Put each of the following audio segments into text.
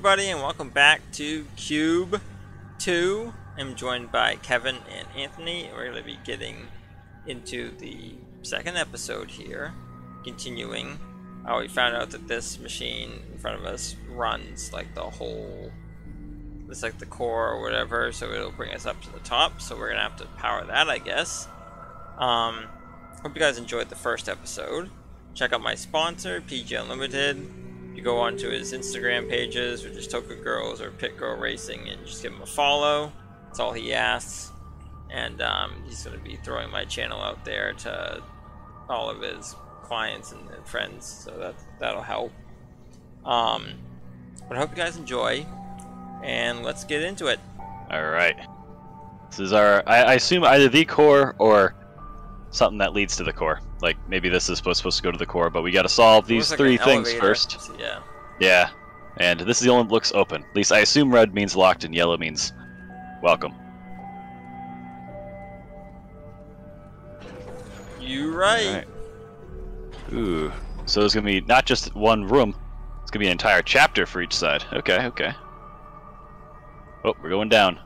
everybody, and welcome back to Cube 2. I'm joined by Kevin and Anthony. We're going to be getting into the second episode here, continuing. Uh, we found out that this machine in front of us runs like the whole, it's like the core or whatever, so it'll bring us up to the top. So we're going to have to power that, I guess. Um, hope you guys enjoyed the first episode. Check out my sponsor, PG Unlimited you go onto his Instagram pages, or just Toker Girls or Pit Girl Racing, and just give him a follow. That's all he asks. And um, he's going to be throwing my channel out there to all of his clients and, and friends, so that that'll help. Um, but I hope you guys enjoy, and let's get into it. All right. This is our, I, I assume either the core or something that leads to the core. Like maybe this is supposed, supposed to go to the core, but we got to solve these like three things elevator, first. yeah. Yeah, and this is the only one that looks open. At least I assume red means locked and yellow means welcome. You right. Right. Ooh, so there's gonna be not just one room. It's gonna be an entire chapter for each side. Okay, okay. Oh, we're going down.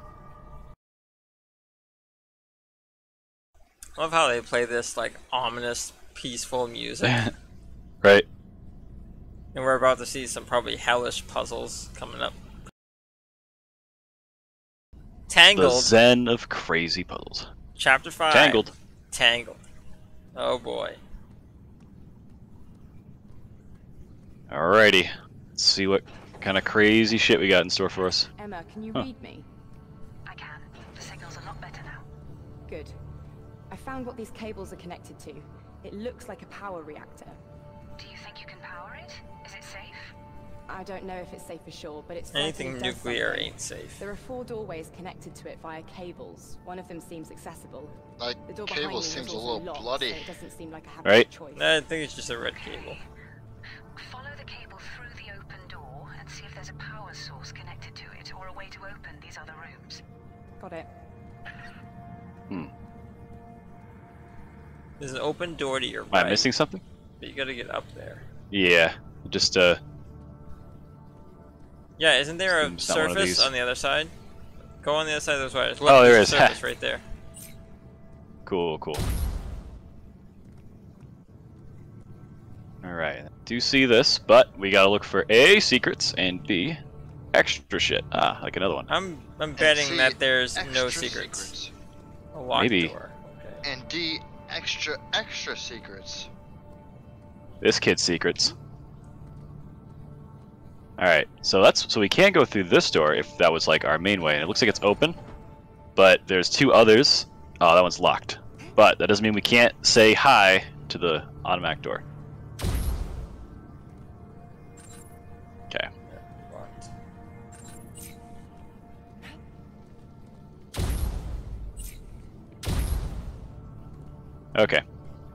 I love how they play this like ominous, peaceful music. right. And we're about to see some probably hellish puzzles coming up. Tangled. The Tangled, Zen of crazy puzzles. chapter 5. Tangled. Tangled. Oh boy. Alrighty. Let's see what kind of crazy shit we got in store for us. Emma, can you Huh. read me? I can. The signal's a lot better now. Good. I found what these cables are connected to. It looks like a power reactor. Do you think you can power it? Is it safe? I don't know if it's safe for sure, but it's Anything nuclear ain't safe. There are four doorways connected to it via cables. One of them seems accessible. Like, The door behind cable me seems is a little locked, bloody. So it doesn't seem like I have Right. a choice. I think it's just a red cable. Follow the cable through the open door and see if there's a power source connected to it or a way to open these other rooms. Got it. Hmm. There's an open door to your Am right. Am I missing something? But you gotta get up there. Yeah. Just uh Yeah, isn't there a Seems not one of surface on the other side? Go on the other side of those wires. Oh, there's a surface right there. cool, cool. Alright. Do see this, but we gotta look for A secrets and B extra shit. Ah, like another one. I'm I'm betting C, that there's no extra secrets. A locked Maybe. door. Okay. And D, extra, extra secrets. This kid's secrets. Alright, so that's so we can go through this door if that was like our main way, and it looks like it's open. But there's two others. Oh, that one's locked. But that doesn't mean we can't say hi to the automatic door. Okay.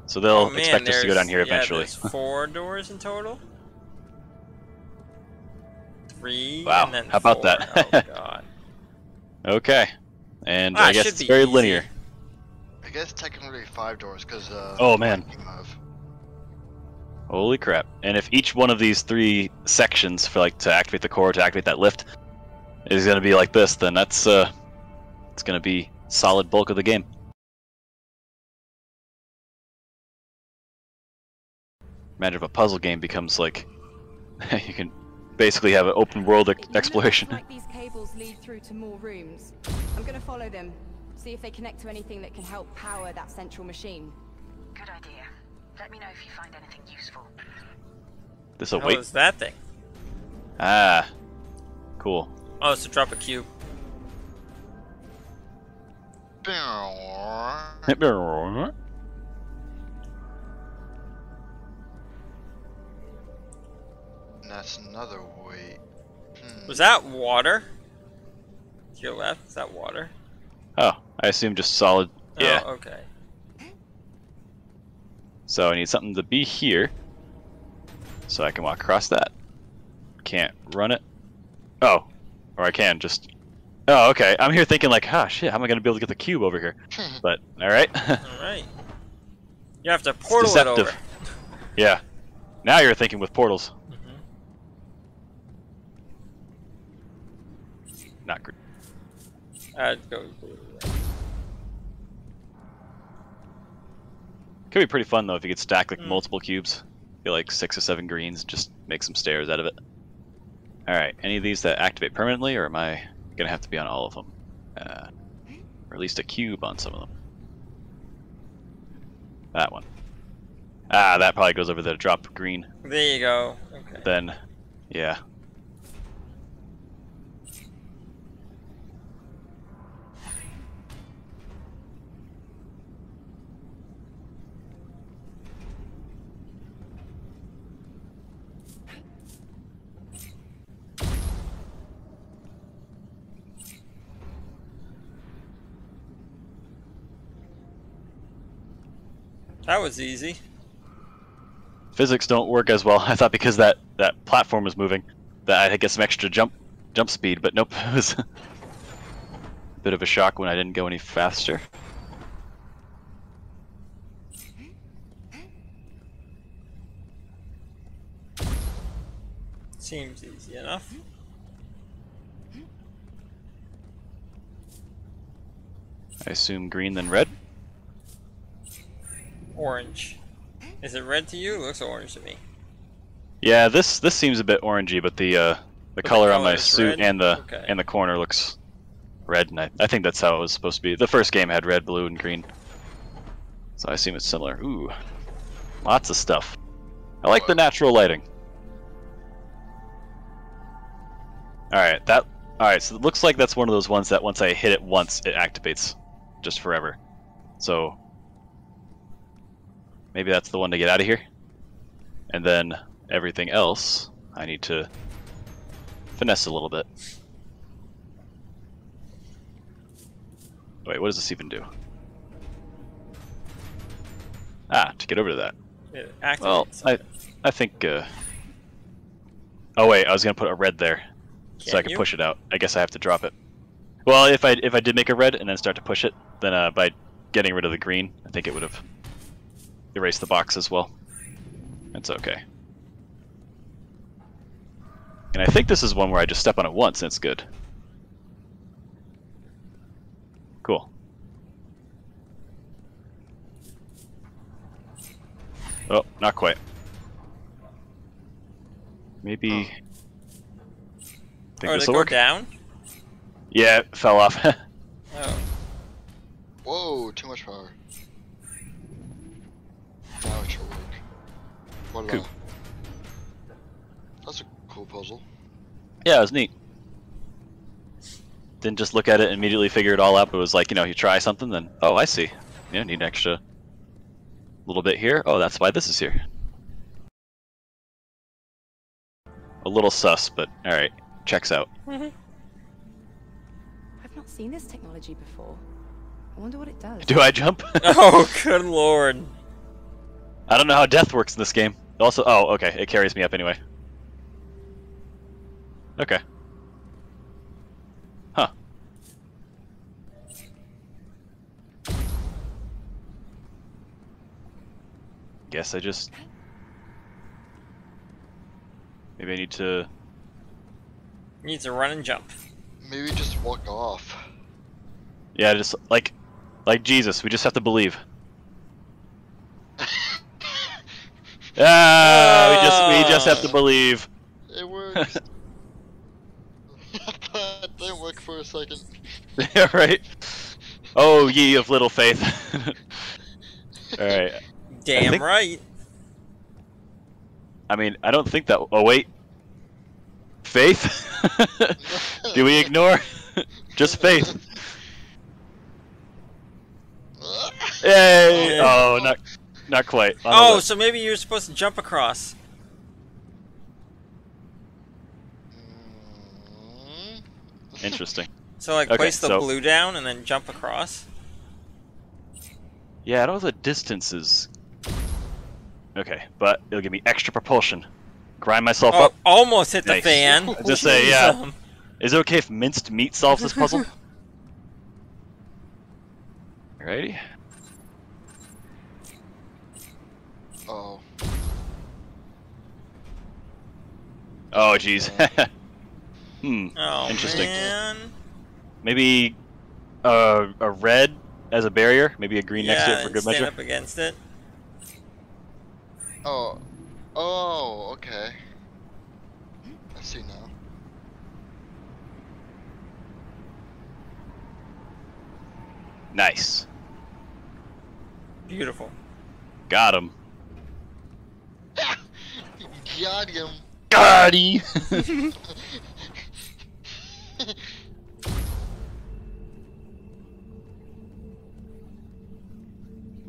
So they'll Oh, man, expect us to go down here yeah, eventually. there's four doors in total. Three. Wow, And then how about four. that? oh god. okay. And Ah, I guess it's very easy. linear. I guess technically five doors, because, uh... Oh, man. Holy crap. And if each one of these three sections for like to activate the core, to activate that lift, is gonna be like this, then that's uh it's gonna be solid bulk of the game. Imagine if a puzzle game becomes like you can basically have an open world ex- exploration. looks like these cables lead through to more rooms. I'm gonna follow them, see if they connect to anything that can help power that central machine. Good idea. Let me know if you find anything useful. This will How wait. is that thing? Ah. Cool. Oh, it's to drop a cube. And that's another way. Hmm. Was that water? To your left? Is that water? Oh, I assume just solid. Yeah. Oh, okay. So I need something to be here, so I can walk across that. Can't run it. Oh, or I can just. Oh, okay. I'm here thinking like, ah, shit. How am I gonna be able to get the cube over here? But all right. All right. You have to portal it deceptive. over. yeah. Now you're thinking with portals. Not green. I'd go. Could be pretty fun though if you could stack like Mm. multiple cubes. Get like six or seven greens, just make some stairs out of it. Alright, any of these that activate permanently, or am I gonna have to be on all of them? Uh, or at least a cube on some of them. That one. Ah, that probably goes over there to drop green. There you go. Okay. Then, yeah. That was easy. Physics don't work as well. I thought because that that platform was moving, that I'd get some extra jump jump speed, but nope. It was a bit of a shock when I didn't go any faster. Seems easy enough. I assume green then red. Orange. Is it red to you? It looks orange to me. Yeah, this this seems a bit orangey, but the uh, the the color on my suit red? and the Okay. and the corner looks red, and I, I think that's how it was supposed to be. The first game had red, blue, and green, so I assume it's similar. Ooh, lots of stuff. I like the natural lighting. All right, that all right. So it looks like that's one of those ones that once I hit it once, it activates just forever. So maybe that's the one to get out of here, and then everything else I need to finesse a little bit. Wait, what does this even do? Ah, to get over to that. It activates. Well, I, I think. Uh... Oh wait, I was gonna put a red there, so I Can can you? push it out. I guess I have to drop it. Well, if I if I did make a red and then start to push it, then uh, by getting rid of the green, I think it would have erased the box as well. It's okay. And I think this is one where I just step on it once and it's good. Cool. Oh, not quite. Maybe. Oh. Think oh, did this it will go work? down? Yeah, it fell off. Oh. Whoa, too much power. Voila. Cool. That's a cool puzzle. yeah, it was neat. Didn't just look at it and immediately figure it all out. but It was like, you know, you try something, then, oh, I see. You know, need an extra little bit here. Oh, that's why this is here. A little sus, but alright. Checks out. Mm-hmm. I've not seen this technology before. I wonder what it does. Do I jump? oh, good lord. I don't know how death works in this game. Also, oh, okay, it carries me up anyway. Okay. Huh. Guess I just... Maybe I need to... Needs to run and jump. Maybe just walk off. Yeah, just like... Like Jesus, we just have to believe. Ah, we just we just have to Ah. believe. It works. that didn't work for a second. Yeah, right. Oh, ye of little faith. All right. Damn think- right. I mean, I don't think that. Oh wait. Faith? Do we ignore? Just faith. Yay! Oh, not, not quite. On Oh, list. so maybe you're supposed to jump across. Mm. interesting. So like Okay, place the so- blue down and then jump across. Yeah, I don't know the distance is. Okay, but it'll give me extra propulsion. Grind myself Oh, up. almost hit the fan. Just say, yeah. Um, Is it okay if minced meat solves this puzzle? Alrighty. Oh. Oh, jeez. hmm. Oh Interesting. man. Maybe uh, a red as a barrier. Maybe a green yeah, next to it for and good stand measure. up against it. Oh. Oh, okay. I see now. Nice. Beautiful. Got him. Got him. Got him.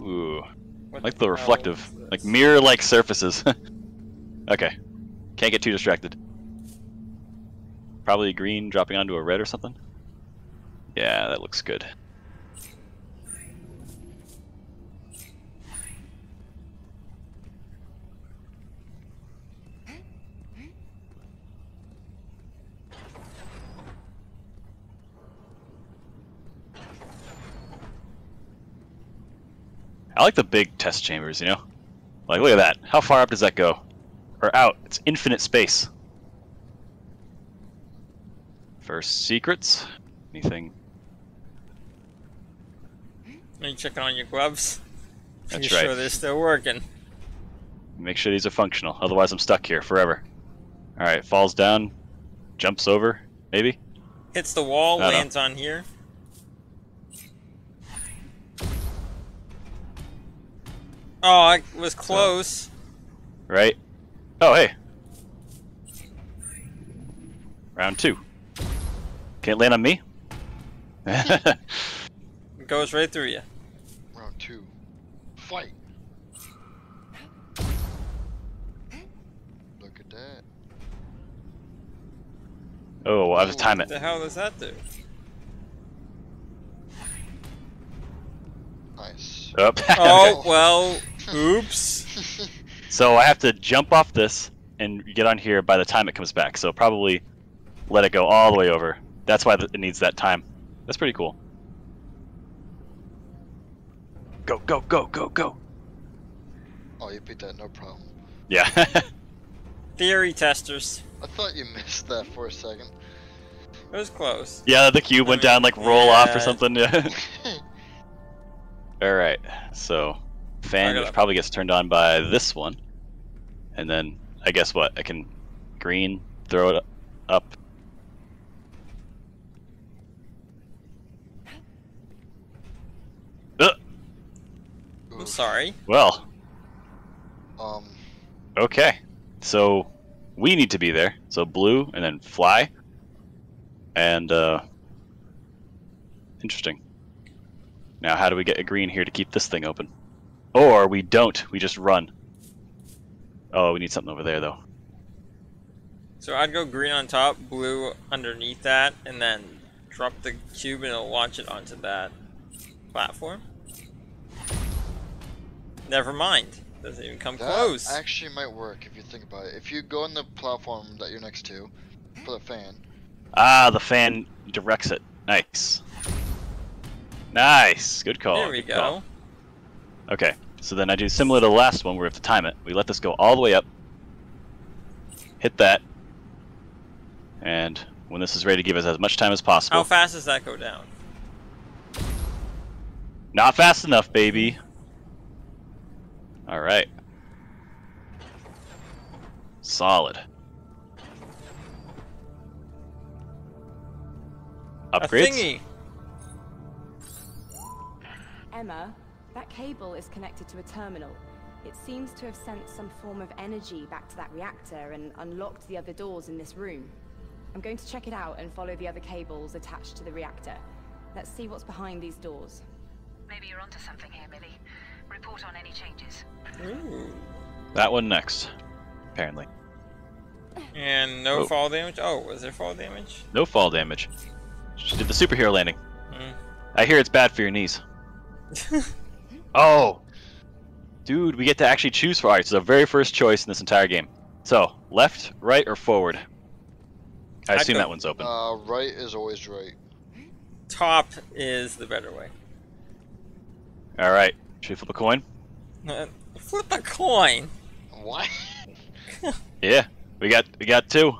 Ooh, What like the hell reflective, like mirror-like surfaces. okay, can't get too distracted. Probably green dropping onto a red or something. Yeah, that looks good. I like the big test chambers, you know? Like, look at that. How far up does that go? Or out? It's infinite space. First secrets. Anything? Are you checking on your gloves? That's you right. sure they're still working? Make sure these are functional. Otherwise, I'm stuck here forever. Alright, falls down. Jumps over. Maybe? Hits the wall, don't know. lands on here. Oh, I was close. Right? Oh, hey. Round two. Can't land on me? It goes right through you. Round two. Fight. Look at that. oh, I have to time What it. the hell does that do? Nice. Oh, Oh, well, oops. So I have to jump off this and get on here by the time it comes back. So probably let it go all the way over. That's why it needs that time. That's pretty cool. Go, go, go, go, go. oh, you beat that, no problem. Yeah. Theory testers. I thought you missed that for a second. It was close. yeah, the cube went mean, down like roll off or something. Yeah. all right. So fan, which probably gets turned on by this one, and then I guess what I can green throw it up. Ugh. I'm sorry. Well, Um, okay. So we need to be there. So blue and then fly. And uh interesting. Now how do we get a green here to keep this thing open? Or we don't, we just run. Oh, we need something over there though. So I'd go green on top, blue underneath that, and then drop the cube and it'll launch it onto that platform. Never mind. Doesn't even come that close. actually might work if you think about it. If you go on the platform that you're next to, for the fan, Ah, the fan directs it. Nice. Nice. Good call. there we good call. Go. Okay, so then I do similar to the last one where we have to time it. We let this go all the way up, hit that, and when this is ready to give us as much time as possible. How fast does that go down? Not fast enough, baby. All right. Solid. A Upgrades? thingy. Emma, that cable is connected to a terminal. It seems to have sent some form of energy back to that reactor and unlocked the other doors in this room. I'm going to check it out and follow the other cables attached to the reactor. Let's see what's behind these doors. Maybe you're onto something here, Millie. Report on any changes. Ooh. That one next, apparently. And no Oh. fall damage. Oh, was there fall damage? No fall damage. She did the superhero landing. Mm. I hear it's bad for your knees. Oh! Dude, we get to actually choose for Alright, so the very first choice in this entire game. So, left, right, or forward? I assume go- that one's open. uh, right is always right. Top is the better way. Alright, should we flip a coin? Uh, Flip a coin. What? Yeah, we got we got two.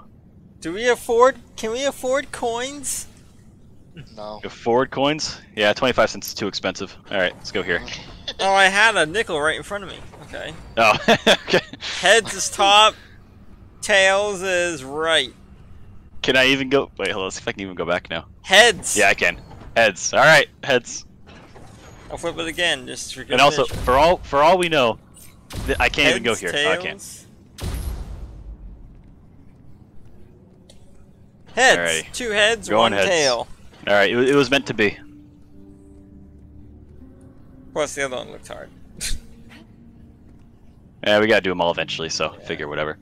Do we afford? Can we afford coins? No. Go forward coins? Yeah, 25 cents is too expensive. Alright, let's go here. Oh, I had a nickel right in front of me. Okay. Oh, okay. Heads is top, tails is right. Can I even go? Wait, hold on, let's see if I can even go back now. Heads. Yeah, I can. Heads. Alright, heads. I'll flip it again just for good And also, measure. for all for all we know, th- I can't even go Heads, here. Oh, I can't. Heads. Alrighty. Two heads, Going one heads. tail. Alright, it, it was meant to be. Plus the other one looked hard. Yeah, we gotta do them all eventually, so figure whatever.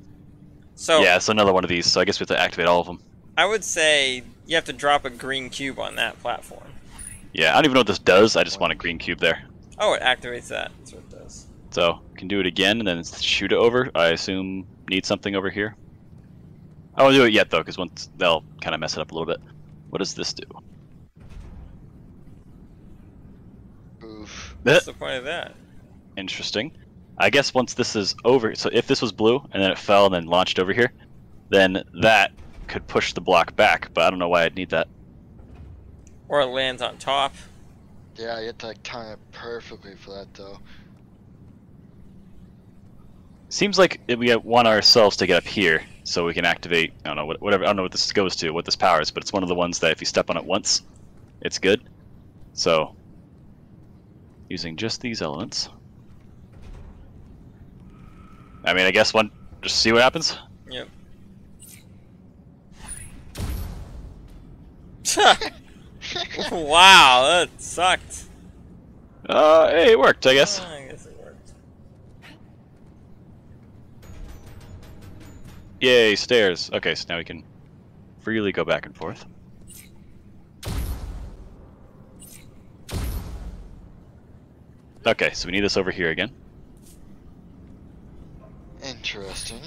So Yeah, it's another one of these, so I guess we have to activate all of them. I would say you have to drop a green cube on that platform. Yeah, I don't even know what this does, I just want a green cube there. Oh, it activates that. That's what it does. So, can do it again and then shoot it over. I assume need something over here. I won't do it yet though, because once they'll kind of mess it up a little bit. What does this do? Oof. What's the point of that? Interesting. I guess once this is over, so if this was blue and then it fell and then launched over here, then that could push the block back, but I don't know why I'd need that. Or it lands on top. Yeah, you have to like, time it perfectly for that though. Seems like we want ourselves to get up here so we can activate. I don't know what whatever. I don't know what this goes to, what this powers, but it's one of the ones that if you step on it once, it's good. So, using just these elements. I mean, I guess one. Just see what happens. Yep. wow, that sucked. Uh, hey, it worked, I guess. I guess it worked. Yay, stairs. Okay, so now we can freely go back and forth. Okay, so we need this over here again. Interesting.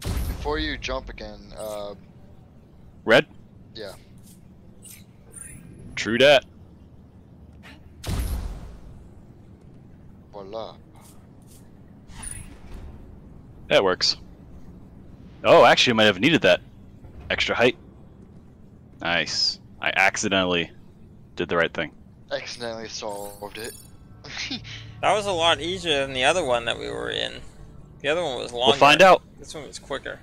Before you jump again, uh, Red? yeah. True dat. Voila. That works. Oh, actually, I might have needed that extra height. Nice. I accidentally did the right thing. Accidentally solved it. That was a lot easier than the other one that we were in. The other one was longer. We'll find out. This one was quicker.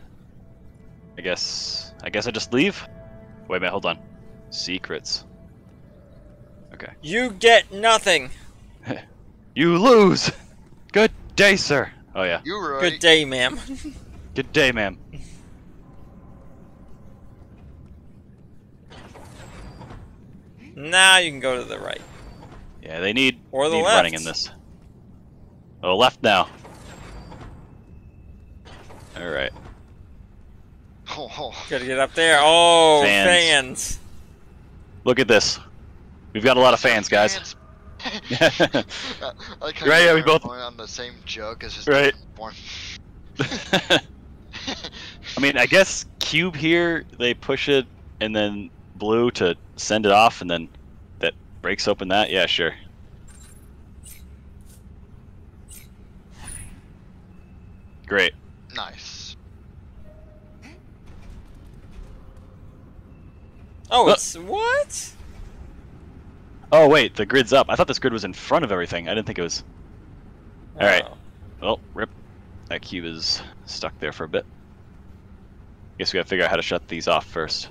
I guess. I guess I just leave. Wait a minute. Hold on. Secrets. Okay. You get nothing. You lose. Good day, sir. Oh yeah. You're right. Good day, ma'am. Good day, ma'am. now you can go to the right. Yeah, they need, Or the need running in this. Oh, left now. All right. Oh, oh. Gotta get up there. Oh, Fans. fans. Look at this. We've got a lot of fans, guys. Fans. I like how Right, yeah, we both- on the same joke as just Right. one. I mean, I guess cube here, they push it, and then blue to send it off, and then that breaks open that. Yeah, sure. Great. nice. Oh, Look. it's what? Oh wait, the grid's up. I thought this grid was in front of everything. I didn't think it was. All right. Oh. Well, rip. That cube is stuck there for a bit. Guess we gotta figure out how to shut these off first.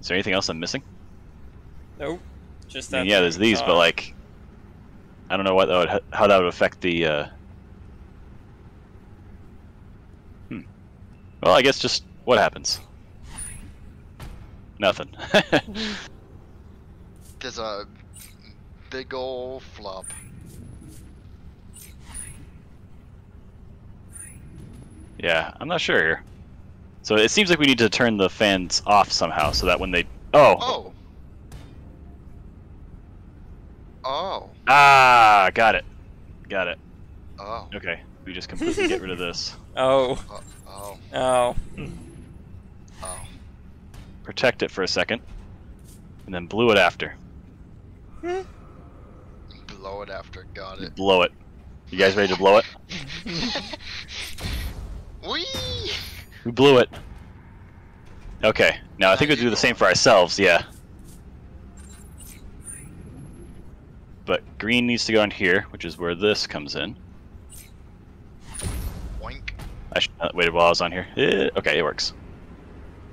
Is there anything else I'm missing? Nope. Just I that. mean, yeah, there's thing. these, but like, I don't know what that would, how that would affect the. Uh... Hmm. Well, I guess just what happens. Nothing. There's a big ol' flop. yeah, I'm not sure here. So it seems like we need to turn the fans off somehow, so that when they. Oh. Oh. Oh. Ah, got it. Got it. Oh. Okay, we just completely get rid of this. Oh. Oh. Oh. Oh. Oh. Protect it for a second, and then blew it after. Blow it after. Got it. Blow it. You guys ready to blow it? Whee! We blew it. Okay, now I think we'll do the same for ourselves, yeah. But green needs to go in here, which is where this comes in. Boink. I should have waited while I was on here. Eh, okay, it works.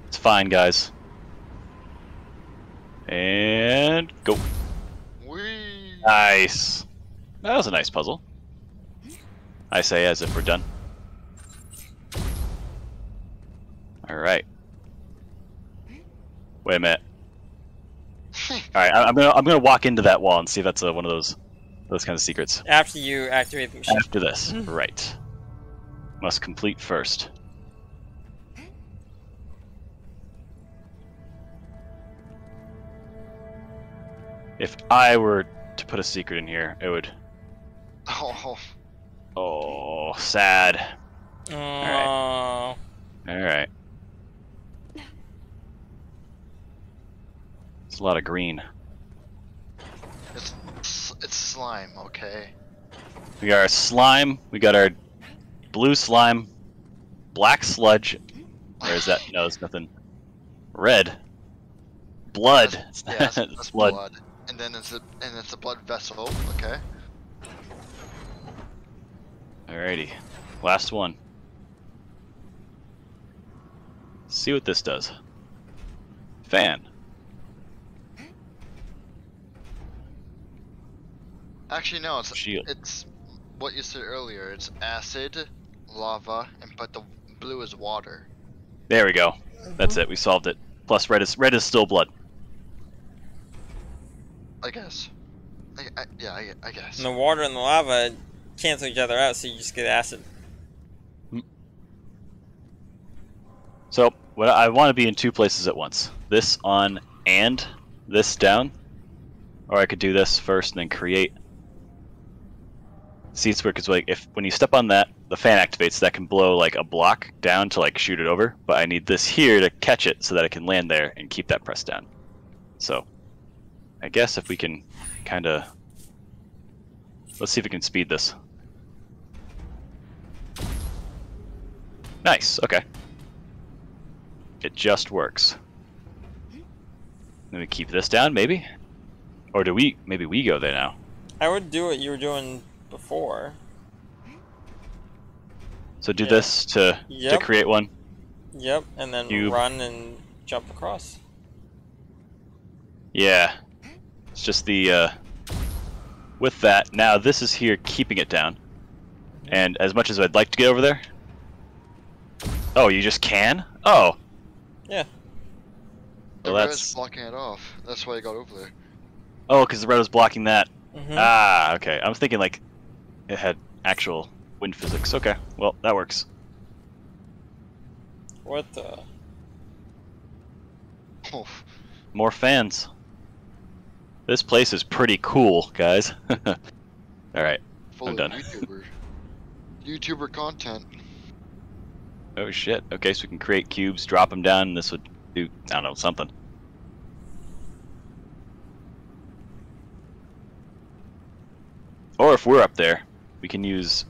It's fine, guys. And go. Whee! Nice. That was a nice puzzle. I say as if we're done. Alright. Wait a minute. Alright, I- I'm gonna I'm gonna walk into that wall and see if that's uh one of those those kind of secrets. After you activate the machine. After this, right. Must complete first. If I were to put a secret in here, it would. Oh, Oh, sad. Oh. Alright. It's a lot of green. it's it's slime, okay? We got our slime, we got our blue slime, black sludge. Where is that? No, it's nothing. Red. Blood. That's, yeah, that's, that's blood. blood. And then it's a and it's a blood vessel, okay? Alrighty. Last one. See what this does. Fan. Actually, no, it's Shield. it's what you said earlier. It's acid, lava, and but the blue is water. There we go. That's mm-hmm. it. We solved it. Plus red is red is still blood. I guess. I, I, yeah, I, I guess. And the water and the lava cancel each other out, so you just get acid. Mm. So what I want to be in two places at once. This on and this down. Or I could do this first and then create. It's weird because like if when you step on that, the fan activates. That can blow like a block down to like shoot it over. But I need this here to catch it so that it can land there and keep that press down. So, I guess if we can kind of let's see if we can speed this. Nice. Okay. It just works. Let me keep this down, maybe? Or do we, maybe we go there now? I would do what you were doing before. So do Yeah. this to, to create one. Yep, and then You- run and jump across. Yeah. It's just the, uh, with that, now this is here keeping it down. And as much as I'd like to get over there. Oh, you just can? Oh. Yeah. Well, red is that's, blocking it off. That's why I got over there. oh, because the red was blocking that. hmm Ah, okay. I was thinking like it had actual wind physics. Okay, well, that works. What the? Oh, More fans. This place is pretty cool, guys. Alright. I'm done. YouTuber. YouTuber content. Oh shit. Okay, so we can create cubes, drop them down, and this would do, I don't know, something. Or if we're up there, we can use.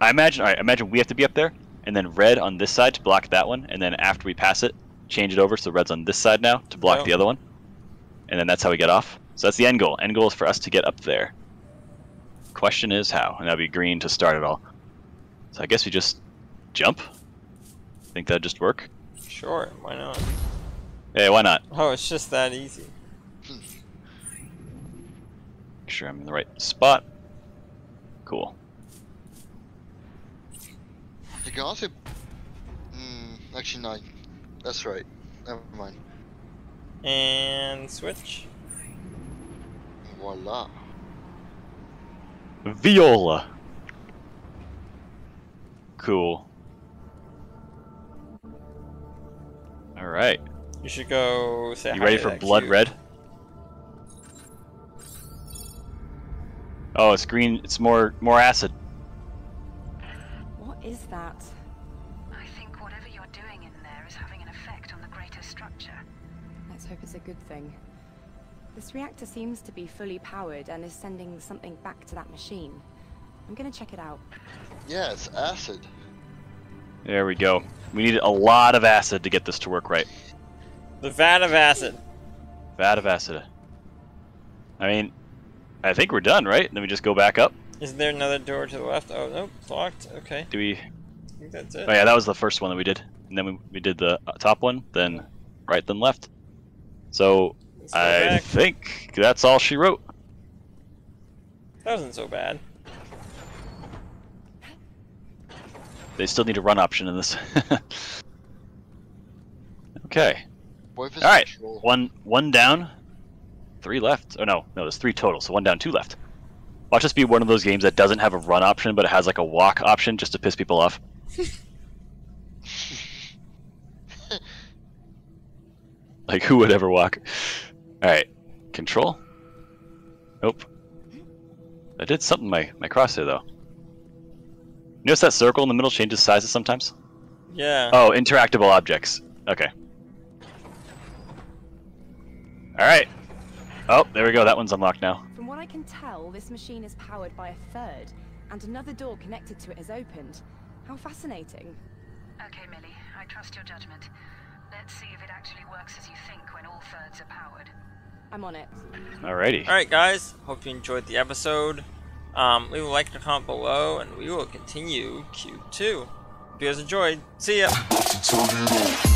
I imagine. Alright, imagine we have to be up there, and then red on this side to block that one, and then after we pass it, change it over so red's on this side now to block Yep. the oh. other one. And then that's how we get off. So that's the end goal. End goal is for us to get up there. Question is how, and that'd be green to start it all. So I guess we just jump. Think that'd just work? Sure, why not? Hey, why not? Oh, it's just that easy. Make sure I'm in the right spot. Cool. You can also. Mm, actually, no. That's right. Never mind. And switch. Voila. Viola. Cool. All right. You should go say You hi ready to for that blood cube. red? Oh, it's green. It's more more acid. What is that? I think whatever you're doing in there is having an effect on the greater structure. Let's hope it's a good thing. This reactor seems to be fully powered and is sending something back to that machine. I'm gonna check it out. Yeah, it's acid. There we go. We need a lot of acid to get this to work right. The vat of acid. Vat of acid. I mean, I think we're done, right? Then we just go back up. Is there another door to the left? Oh, nope, it's locked. Okay, Do we? I think that's it. Oh yeah, that was the first one that we did, and then we, we did the uh, top one, then right, then left. So I back. think that's all she wrote. That wasn't so bad. They still need a run option in this. okay. What All right. control? One one down, three left. Oh no, no, there's three total. So one down, two left. Watch this be one of those games that doesn't have a run option, but it has like a walk option just to piss people off. Like who would ever walk? All right, control. Nope. I did something my my crosshair though. Notice that circle in the middle changes sizes sometimes. Yeah. Oh, interactable objects. Okay. All right. Oh, there we go. That one's unlocked now. From what I can tell, this machine is powered by a third, and another door connected to it has opened. How fascinating. Okay, Millie, I trust your judgment. Let's see if it actually works as you think when all thirds are powered. I'm on it. Alrighty. Alright, guys. Hope you enjoyed the episode. Um, leave a like and a comment below, and we will continue Q2. Hope you guys enjoyed. See ya!